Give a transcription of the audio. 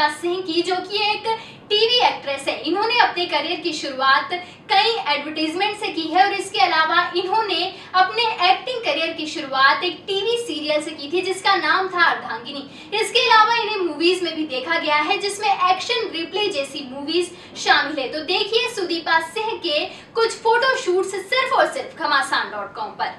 सुदीपा सिंह की, जो कि एक टीवी एक्ट्रेस है। इन्होंने अपने करियर की शुरुआत कई एडवर्टीजमेंट से की है और इसके अलावा इन्होंने अपने एक्टिंग करियर की शुरुआत एक टीवी सीरियल से की थी, जिसका नाम था अर्धांगिनी। इसके अलावा इन्हें मूवीज़ में भी देखा गया है, जिसमें एक्शन रिप्ले जैसी मूवीज़ शामिल है। तो देखिए सुदीपा सिंह के कुछ फ़ोटो शूट सिर्फ़ और सिर्फ़ घमासान पर।